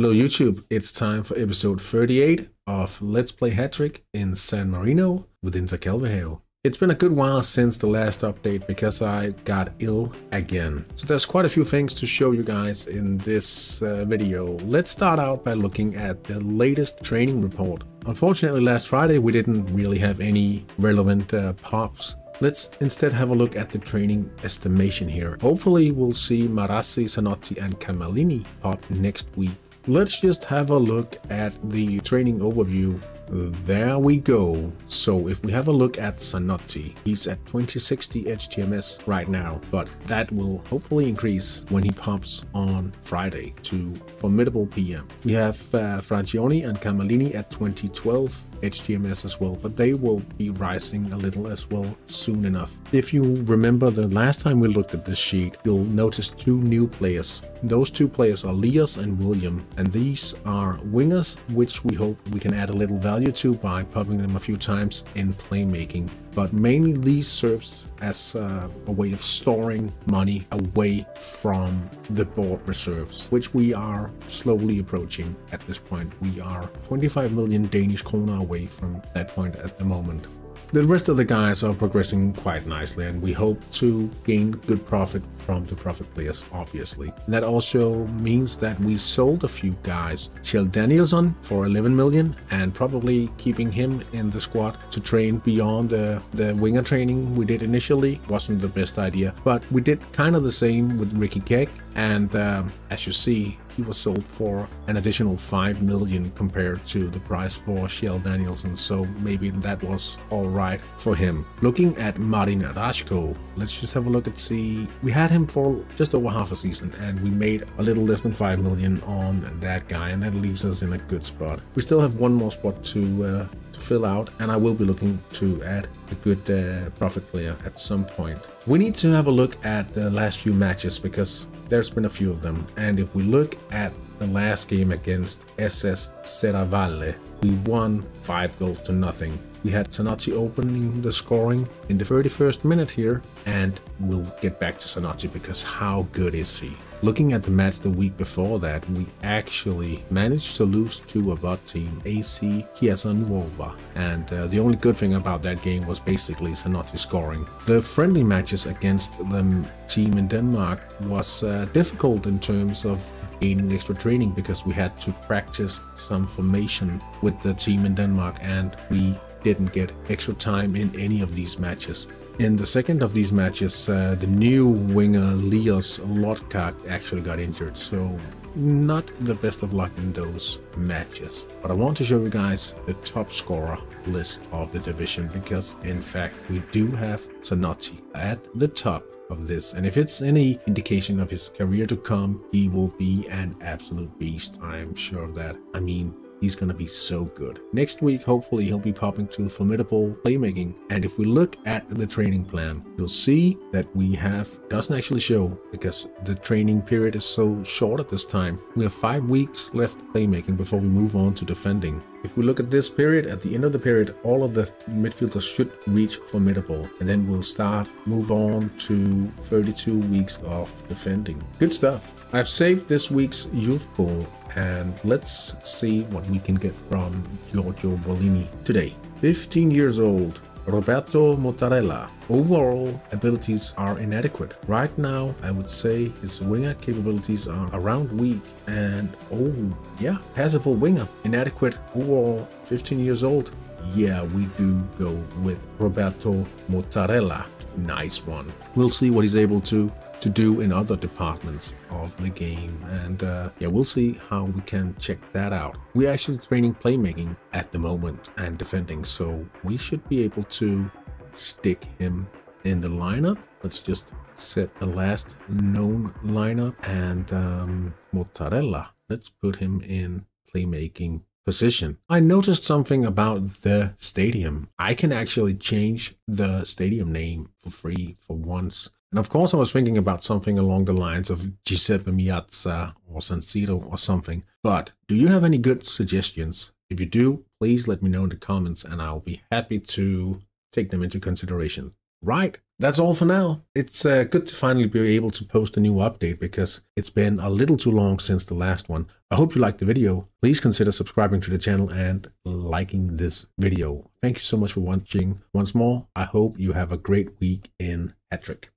Hello YouTube, it's time for episode 38 of Let's Play Hattrick in San Marino with Inter Calveheo. It's been a good while since the last update because I got ill again. So there's quite a few things to show you guys in this uh, video. Let's start out by looking at the latest training report. Unfortunately last Friday we didn't really have any relevant uh, pops. Let's instead have a look at the training estimation here. Hopefully we'll see Marassi, Zanotti and Camallini pop next week. Let's just have a look at the training overview there we go. So if we have a look at Zanotti, he's at 2060 HTMS right now, but that will hopefully increase when he pops on Friday to Formidable PM. We have uh, Francioni and Camallini at 2012 HTMS as well, but they will be rising a little as well soon enough. If you remember the last time we looked at this sheet, you'll notice two new players. Those two players are Lias and William, and these are wingers, which we hope we can add a little value to by popping them a few times in playmaking. But mainly these serves as uh, a way of storing money away from the board reserves, which we are slowly approaching at this point. We are 25 million Danish kroner away from that point at the moment. The rest of the guys are progressing quite nicely and we hope to gain good profit from the profit players, obviously. That also means that we sold a few guys. Kjell Danielson for 11 million and probably keeping him in the squad to train beyond the, the winger training we did initially wasn't the best idea. But we did kind of the same with Ricky Keck and um, as you see, he was sold for an additional 5 million compared to the price for Kjell Danielsson, so maybe that was alright for him. Looking at Martin Rashko, let's just have a look and see. We had him for just over half a season and we made a little less than 5 million on that guy, and that leaves us in a good spot. We still have one more spot to uh, to fill out and I will be looking to add a good uh, profit player at some point. We need to have a look at the last few matches because there's been a few of them. And if we look at the last game against SS Serravalle, we won 5 goals to nothing. We had Zanotti opening the scoring in the 31st minute here, and we'll get back to Zanotti because how good is he? Looking at the match the week before that, we actually managed to lose to a bot team, AC Chiesa Nuova. And uh, the only good thing about that game was basically Zanotti scoring. The friendly matches against the team in Denmark was uh, difficult in terms of gaining extra training because we had to practice some formation with the team in Denmark and we didn't get extra time in any of these matches. In the second of these matches, uh, the new winger Leos Lotka actually got injured, so not the best of luck in those matches. But I want to show you guys the top scorer list of the division because in fact we do have Zanotti at the top of this. And if it's any indication of his career to come he will be an absolute beast i'm sure of that. I mean He's going to be so good. Next week, hopefully, he'll be popping to formidable playmaking. And if we look at the training plan, you'll see that we have, doesn't actually show because the training period is so short at this time. We have five weeks left playmaking before we move on to defending. If we look at this period, at the end of the period, all of the midfielders should reach formidable. And then we'll start, move on to 32 weeks of defending. Good stuff. I've saved this week's youth pool and let's see what we can get from Giorgio Bolini today. 15 years old, Roberto Motarella. Overall abilities are inadequate. Right now, I would say his winger capabilities are around weak and oh yeah, passable winger. Inadequate overall, 15 years old. Yeah, we do go with Roberto Motarella. Nice one. We'll see what he's able to to do in other departments of the game. And uh, yeah, we'll see how we can check that out. We're actually training playmaking at the moment and defending, so we should be able to stick him in the lineup. Let's just set the last known lineup and um, Mozzarella. Let's put him in playmaking position. I noticed something about the stadium. I can actually change the stadium name for free for once. And of course, I was thinking about something along the lines of Giuseppe Meazza or San Siro or something. But do you have any good suggestions? If you do, please let me know in the comments and I'll be happy to take them into consideration. Right, that's all for now. It's uh, good to finally be able to post a new update because it's been a little too long since the last one. I hope you liked the video. Please consider subscribing to the channel and liking this video. Thank you so much for watching once more. I hope you have a great week in Hattrick.